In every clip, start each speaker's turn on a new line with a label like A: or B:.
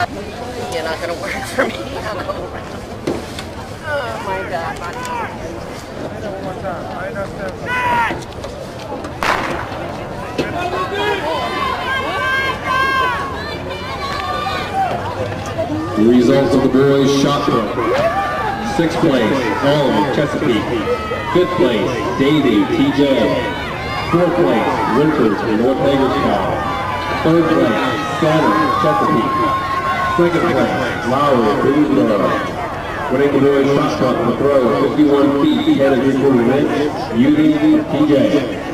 A: You're not gonna work for me. I'm over. Oh my god.
B: The results of the boys shot put. Sixth place, Olive, Chesapeake. Fifth place, Davy, TJ. Fourth place, Winters for North Hagerstown. Third place, Saturn, Chesapeake. Second place, Lowry, Boonesboro. Winning the shot put for throw, 51 feet, 10 and 3 quarters inch, UD, TJ.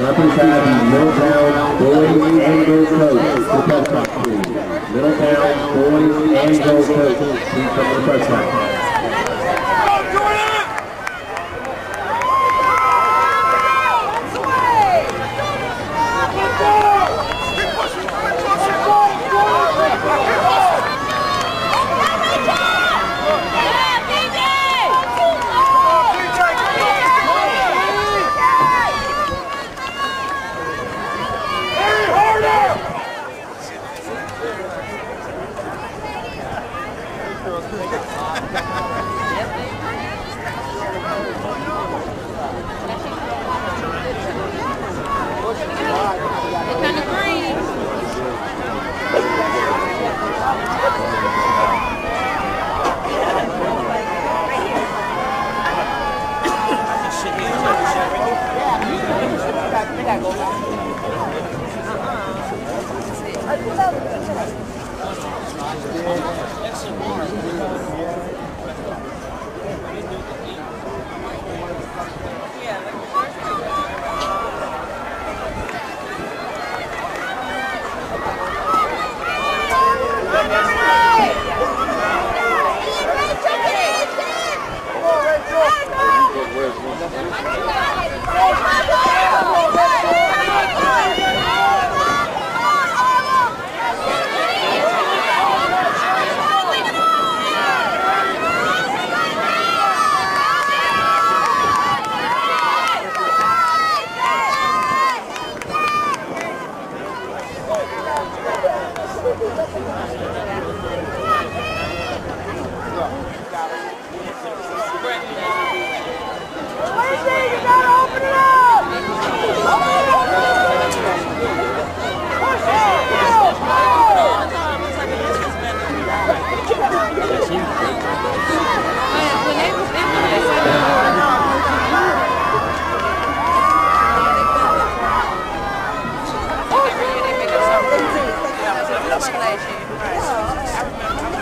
B: Representing Middletown boys and girls coach, coach, please come the press 라沟 말,
A: last year.